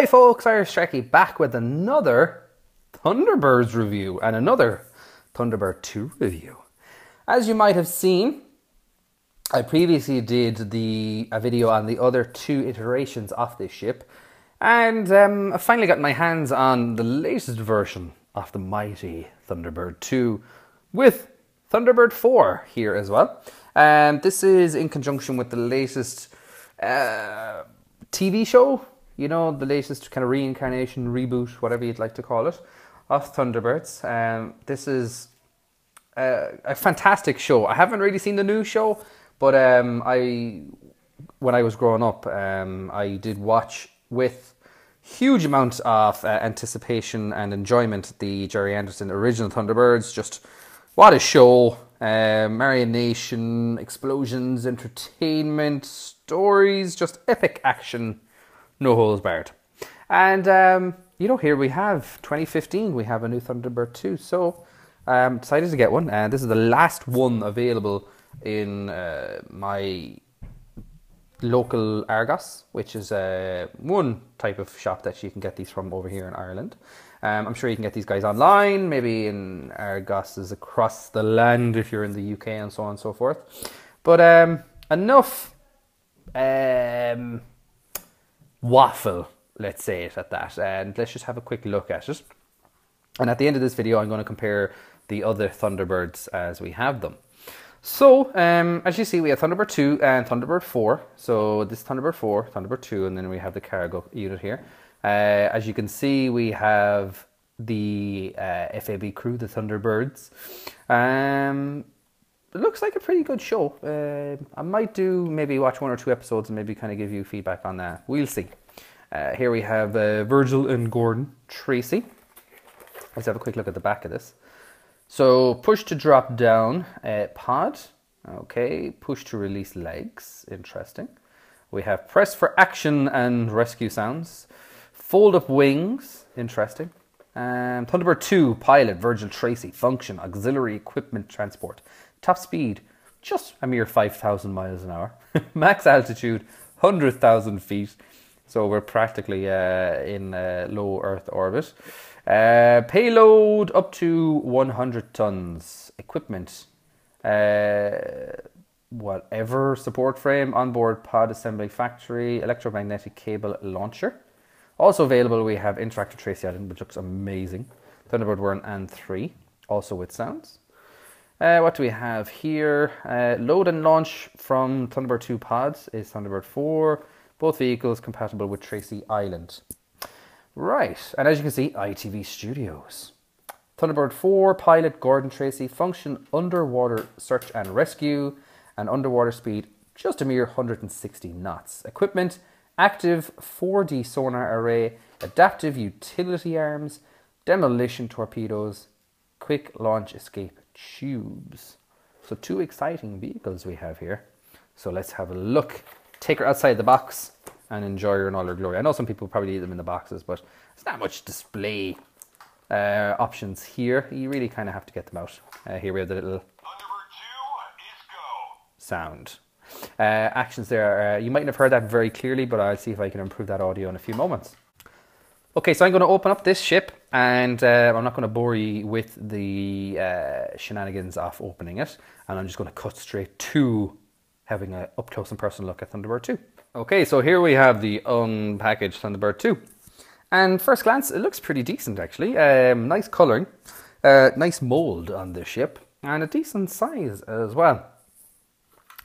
Hi folks, Irish Trekkie back with another Thunderbirds review and another Thunderbird 2 review. As you might have seen, I previously did the a video on the other two iterations of this ship, and um, I finally got my hands on the latest version of the mighty Thunderbird 2 with Thunderbird 4 here as well. And um, this is in conjunction with the latest uh, TV show, you know, the latest kind of reincarnation, reboot, whatever you'd like to call it, of Thunderbirds. Um, this is a, a, fantastic show. I haven't really seen the new show, but um, I, when I was growing up, um, I did watch with huge amount of uh, anticipation and enjoyment the Gerry Anderson original Thunderbirds. Just what a show! Uh, Nation, explosions, entertainment, stories, just epic action, no holes barred. And, um, you know, here we have 2015, we have a new Thunderbird 2. So, um, decided to get one. And this is the last one available in uh, my local Argos, which is uh, one type of shop that you can get these from over here in Ireland. Um, I'm sure you can get these guys online, maybe in Argos's across the land if you're in the UK and so on and so forth. But um, enough um, waffle, let's say it at that, and let's just have a quick look at it. And at the end of this video, I'm going to compare the other Thunderbirds as we have them. So, um, as you see, we have Thunderbird 2 and Thunderbird 4. So, this Thunderbird 4, Thunderbird 2, and then we have the cargo unit here. Uh, as you can see, we have the uh, FAB crew, the Thunderbirds. Um, it looks like a pretty good show. Uh, I might do maybe watch one or two episodes and maybe kind of give you feedback on that. We'll see. Uh, here we have uh, Virgil and Gordon Tracy. Let's have a quick look at the back of this. So push to drop down uh, pod. Okay, push to release legs. Interesting. We have press for action and rescue sounds. Fold up wings. Interesting. Um, Thunderbird 2 pilot Virgil Tracy function auxiliary equipment transport. Top speed just a mere 5,000 miles an hour. Max altitude 100,000 feet. So we're practically uh, in uh, low Earth orbit. Uh, payload up to 100 tons. Equipment. Uh, whatever support frame, onboard pod assembly factory, electromagnetic cable launcher. Also available, we have Interactive Tracy Island, which looks amazing. Thunderbird 1 and 3, also with sounds. Uh, what do we have here? Uh, load and launch from Thunderbird 2 pods is Thunderbird 4. Both vehicles compatible with Tracy Island. Right, and as you can see, ITV Studios. Thunderbird 4 pilot Gordon Tracy function underwater search and rescue and underwater speed just a mere 160 knots. Equipment active 4D sonar array, adaptive utility arms, demolition torpedoes, quick launch escape tubes. So two exciting vehicles we have here. So let's have a look. Take her outside the box and enjoy her in all her glory. I know some people probably leave them in the boxes, but it's not much display uh, options here. You really kind of have to get them out. Uh, here we have the little sound. Uh, actions there. Uh, you might not have heard that very clearly, but I'll see if I can improve that audio in a few moments. Okay, so I'm going to open up this ship, and uh, I'm not going to bore you with the uh, shenanigans of opening it, and I'm just going to cut straight to having an up close and personal look at Thunderbird 2. Okay, so here we have the unpackaged Thunderbird 2. And first glance, it looks pretty decent actually. Um, nice colouring, uh, nice mould on the ship, and a decent size as well.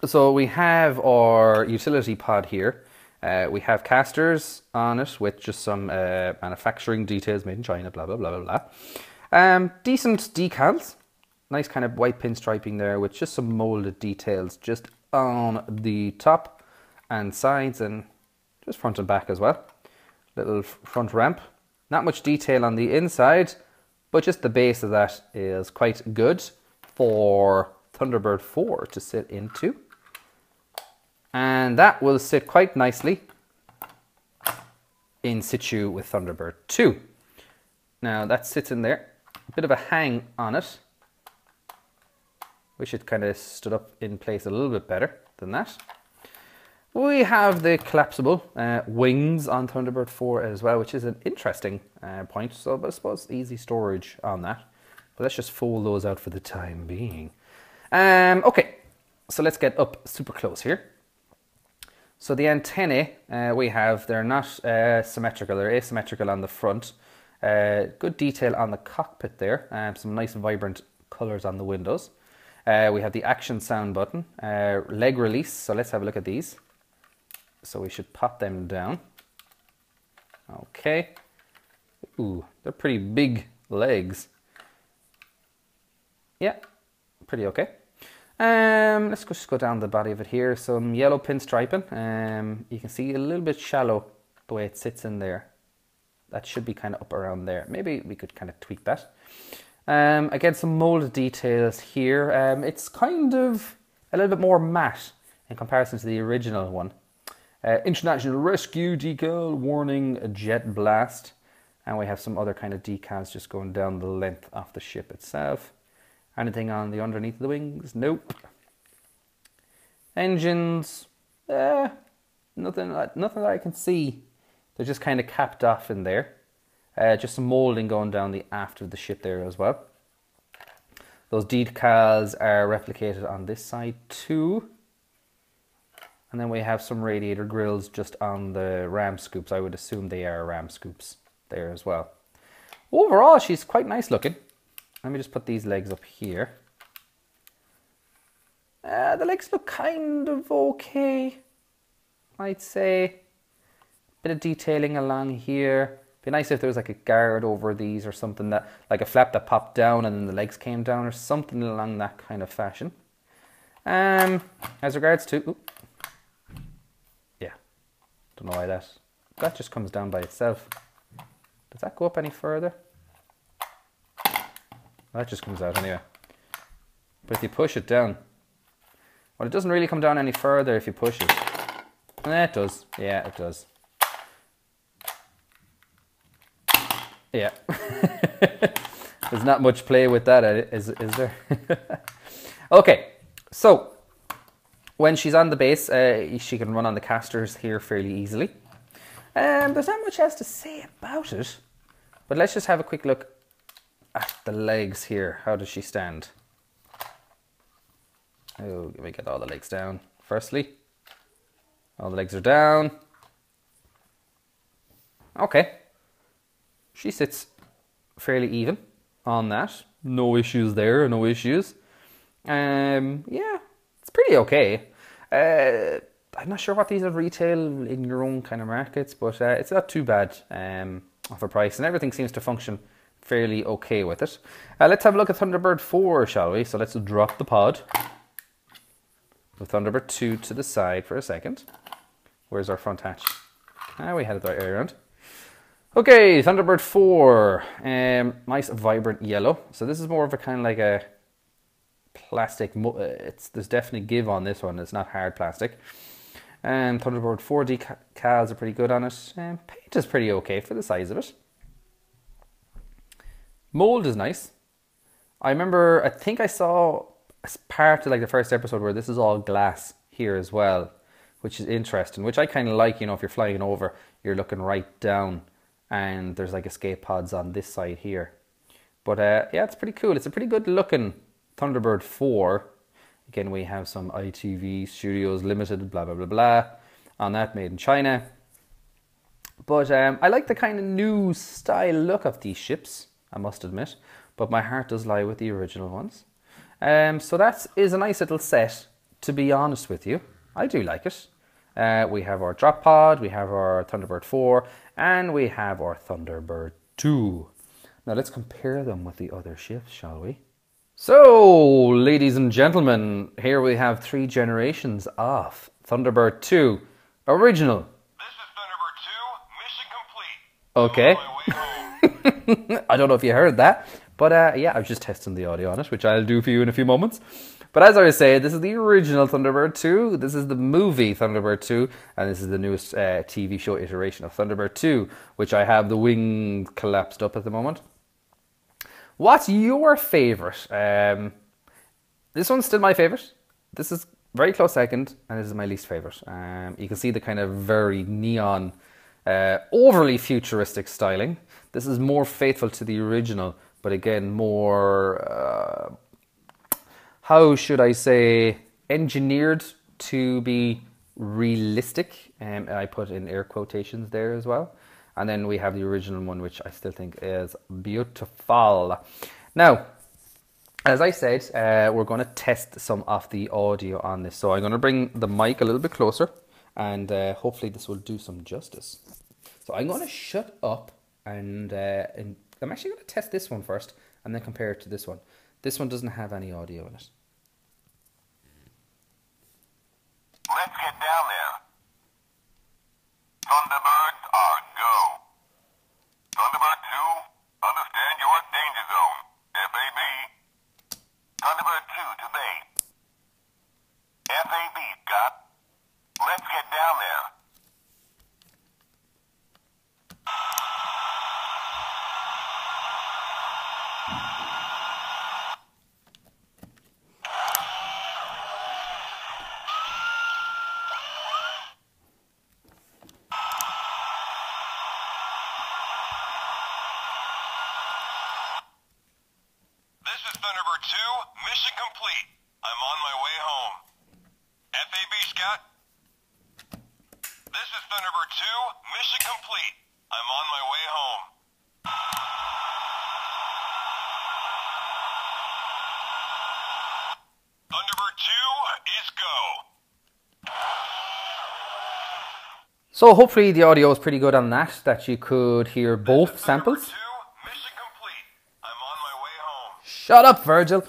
So we have our utility pod here. Uh, we have casters on it with just some uh, manufacturing details made in China, blah, blah, blah, blah, blah. Um, decent decals. Nice kind of white pinstriping there with just some molded details just on the top and sides and just front and back as well. Little front ramp. Not much detail on the inside, but just the base of that is quite good for Thunderbird 4 to sit into. And that will sit quite nicely in situ with Thunderbird 2. Now that sits in there, a bit of a hang on it. Wish it kind of stood up in place a little bit better than that. We have the collapsible uh, wings on Thunderbird 4 as well, which is an interesting uh, point. So, I suppose easy storage on that. But let's just fold those out for the time being. Um, okay, so let's get up super close here. So the antennae uh, we have, they're not uh, symmetrical, they're asymmetrical on the front. Uh, good detail on the cockpit there, um, some nice vibrant colours on the windows. Uh, we have the action sound button, uh, leg release, so let's have a look at these. So we should pop them down. Okay. Ooh, they're pretty big legs. Yeah, pretty okay. Um, let's just go down the body of it here. Some yellow pinstriping. Um, you can see a little bit shallow the way it sits in there. That should be kind of up around there. Maybe we could kind of tweak that. Um, again, some molded details here. Um, it's kind of a little bit more matte in comparison to the original one. Uh, International Rescue decal, warning, jet blast. And we have some other kind of decals just going down the length of the ship itself. Anything on the underneath of the wings? Nope. Engines, eh, nothing, nothing that I can see. They're just kind of capped off in there. Uh, just some moulding going down the aft of the ship there as well. Those decals are replicated on this side too. And then we have some radiator grills just on the ram scoops. I would assume they are ram scoops there as well. Overall, she's quite nice looking. Let me just put these legs up here. Uh, the legs look kind of okay, I'd say. Bit of detailing along here. Be nice if there was like a guard over these or something that, like a flap that popped down and then the legs came down or something along that kind of fashion. Um, as regards to, ooh, yeah, don't know why that, that just comes down by itself. Does that go up any further? That just comes out anyway. But if you push it down, well, it doesn't really come down any further if you push it. Eh, it does. Yeah, it does. Yeah. There's not much play with that, eh, is, is there? okay, so when she's on the base, uh, she can run on the casters here fairly easily. Um, there's not much else to say about it, but let's just have a quick look the legs here. How does she stand? Oh, let me get all the legs down. Firstly, all the legs are down. Okay. She sits fairly even on that. No issues there, no issues. Um, yeah, it's pretty okay. Uh, I'm not sure what these are retail in your own kind of markets, but uh, it's not too bad um, of a price, and everything seems to function fairly okay with it. Uh, let's have a look at Thunderbird 4, shall we? So let's drop the pod. With Thunderbird 2 to the side for a second. Where's our front hatch? Ah, we had it the right way around. Okay, Thunderbird 4. Um, nice vibrant yellow. So this is more of a kind of like a plastic. Uh, it's There's definitely give on this one. It's not hard plastic. And Thunderbird 4 decals are pretty good on it. Um, paint is pretty okay for the size of it. Mold is nice. I remember, I think I saw a part of like the first episode where this is all glass here as well, which is interesting, which I kind of like, you know, if you're flying over, you're looking right down and there's like escape pods on this side here. But uh, yeah, it's pretty cool. It's a pretty good looking Thunderbird 4. Again, we have some ITV Studios Limited, blah, blah, blah, blah, on that, made in China. But um, I like the kind of new style look of these ships. I must admit. But my heart does lie with the original ones. Um, so that is a nice little set, to be honest with you. I do like it. Uh, we have our drop pod, we have our Thunderbird 4, and we have our Thunderbird 2. Now let's compare them with the other ships, shall we? So, ladies and gentlemen, here we have three generations of Thunderbird 2 original. This is Thunderbird 2, mission complete. Okay. I don't know if you heard that, but uh, yeah, I was just testing the audio on it, which I'll do for you in a few moments. But as I was saying, this is the original Thunderbird 2. This is the movie Thunderbird 2, and this is the newest uh, TV show iteration of Thunderbird 2, which I have the wing collapsed up at the moment. What's your favorite? Um, this one's still my favorite. This is very close second, and this is my least favorite. Um, you can see the kind of very neon, uh, overly futuristic styling. This is more faithful to the original, but again, more, uh, how should I say, engineered to be realistic. Um, I put in air quotations there as well. And then we have the original one, which I still think is beautiful. Now, as I said, uh, we're going to test some of the audio on this. So I'm going to bring the mic a little bit closer and uh, hopefully this will do some justice. So I'm going to shut up and, uh, and I'm actually going to test this one first and then compare it to this one. This one doesn't have any audio in it. Let's get down there. Thunderbirds are go. Thunderbird 2, understand your danger zone. FAB. Thunderbird 2 to bay. FAB, Scott. Let's get down there. This is Thunderbird 2, mission complete. I'm on my way home. FAB, Scott. This is Thunderbird 2, mission complete. I'm on my way home. Thunderbird 2 is go. So hopefully the audio is pretty good on that, that you could hear both samples. mission complete. I'm on my way home. Shut up, Virgil.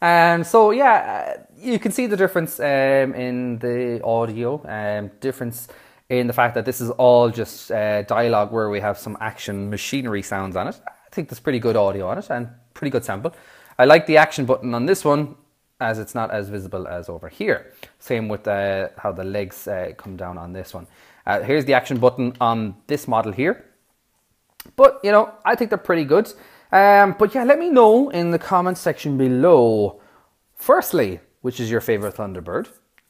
And so yeah, uh, you can see the difference um, in the audio, um, difference in the fact that this is all just uh, dialogue where we have some action machinery sounds on it. I think there's pretty good audio on it and pretty good sample. I like the action button on this one as it's not as visible as over here. Same with uh, how the legs uh, come down on this one. Uh, here's the action button on this model here. But, you know, I think they're pretty good. Um, but yeah, let me know in the comments section below. Firstly, which is your favorite Thunderbird?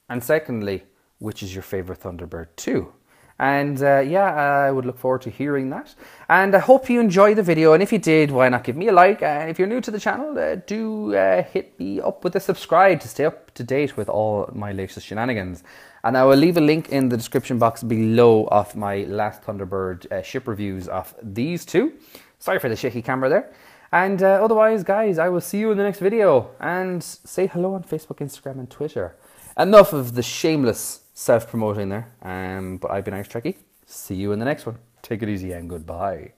And secondly, which is your favorite Thunderbird 2? And uh, yeah, I would look forward to hearing that. And I hope you enjoyed the video. And if you did, why not give me a like? And if you're new to the channel, uh, do uh, hit me up with a subscribe to stay up to date with all my latest shenanigans. And I will leave a link in the description box below of my last Thunderbird uh, ship reviews of these two. Sorry for the shaky camera there. And uh, otherwise, guys, I will see you in the next video. And say hello on Facebook, Instagram, and Twitter. Enough of the shameless self promoting there. Um, but I've been Irish Trekkie. See you in the next one. Take it easy and goodbye.